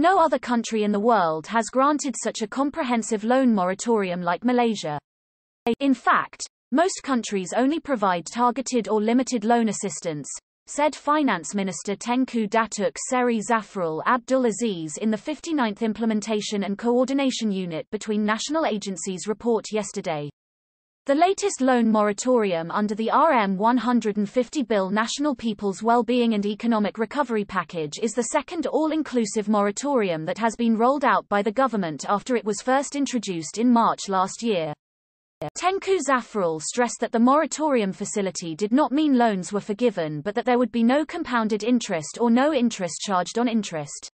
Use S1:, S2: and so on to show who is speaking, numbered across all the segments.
S1: No other country in the world has granted such a comprehensive loan moratorium like Malaysia. In fact, most countries only provide targeted or limited loan assistance, said Finance Minister Tengku Datuk Seri Zafrul Abdul Aziz in the 59th Implementation and Coordination Unit between National Agencies report yesterday. The latest loan moratorium under the RM 150 Bill National People's Wellbeing and Economic Recovery Package is the second all-inclusive moratorium that has been rolled out by the government after it was first introduced in March last year. Tengku Zafrul stressed that the moratorium facility did not mean loans were forgiven but that there would be no compounded interest or no interest charged on interest.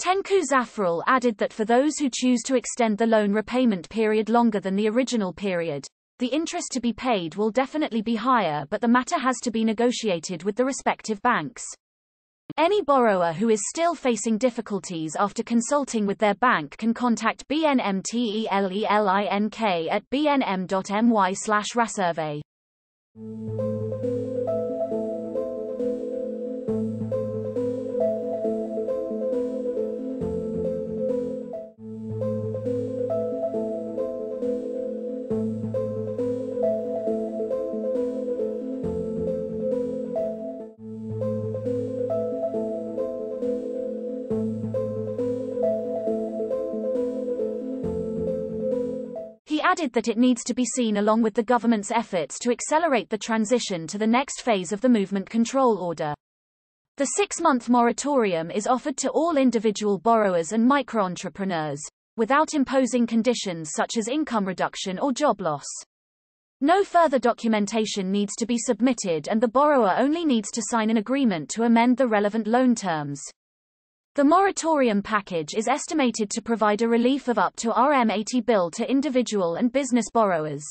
S1: Tengku Zafrul added that for those who choose to extend the loan repayment period longer than the original period, the interest to be paid will definitely be higher but the matter has to be negotiated with the respective banks. Any borrower who is still facing difficulties after consulting with their bank can contact BNMTELELINK at bnm.my slash rasurvey. He added that it needs to be seen along with the government's efforts to accelerate the transition to the next phase of the movement control order. The six-month moratorium is offered to all individual borrowers and micro-entrepreneurs, without imposing conditions such as income reduction or job loss. No further documentation needs to be submitted and the borrower only needs to sign an agreement to amend the relevant loan terms. The moratorium package is estimated to provide a relief of up to RM80 bill to individual and business borrowers.